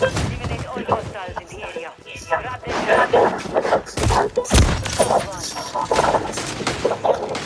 Eliminate all hostiles in the area. Grab them.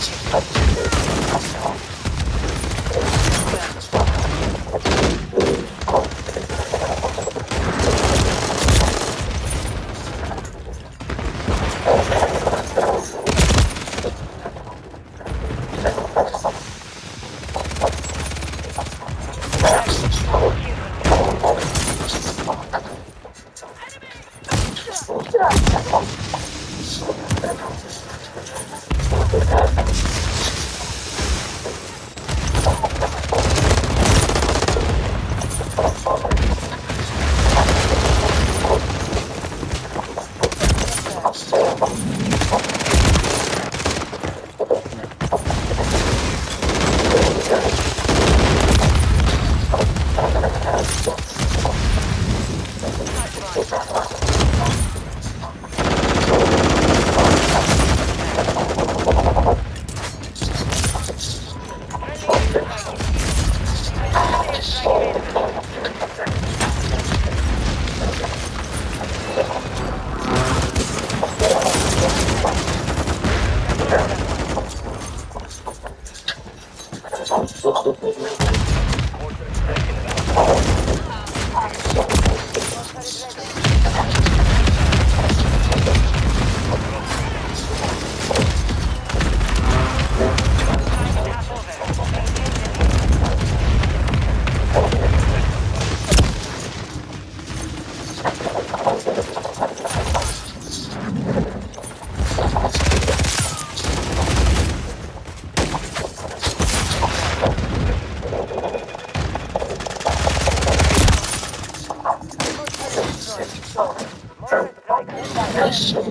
Hustle. Hustle. Hustle. Thank you. Fortress taken. Tchau.